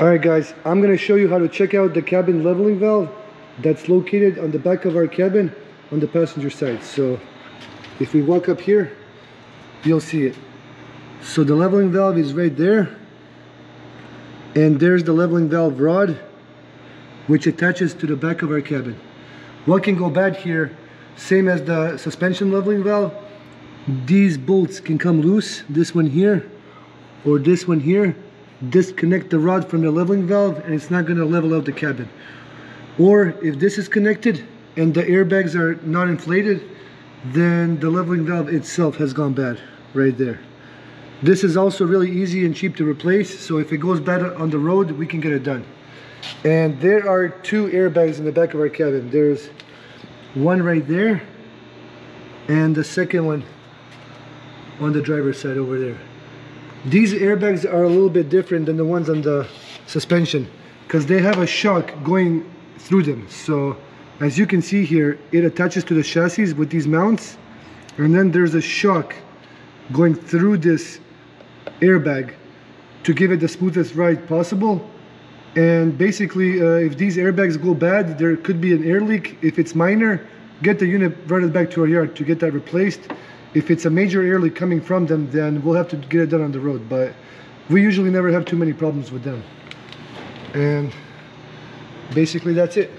All right guys, I'm gonna show you how to check out the cabin leveling valve that's located on the back of our cabin on the passenger side. So if we walk up here, you'll see it. So the leveling valve is right there. And there's the leveling valve rod, which attaches to the back of our cabin. What can go bad here, same as the suspension leveling valve, these bolts can come loose, this one here, or this one here, disconnect the rod from the leveling valve and it's not going to level out the cabin. Or if this is connected and the airbags are not inflated, then the leveling valve itself has gone bad right there. This is also really easy and cheap to replace, so if it goes bad on the road, we can get it done. And there are two airbags in the back of our cabin. There's one right there, and the second one on the driver's side over there. These airbags are a little bit different than the ones on the suspension because they have a shock going through them. So as you can see here, it attaches to the chassis with these mounts and then there's a shock going through this airbag to give it the smoothest ride possible. And basically, uh, if these airbags go bad, there could be an air leak. If it's minor, get the unit right back to our yard to get that replaced if it's a major air leak coming from them, then we'll have to get it done on the road. But we usually never have too many problems with them. And basically that's it.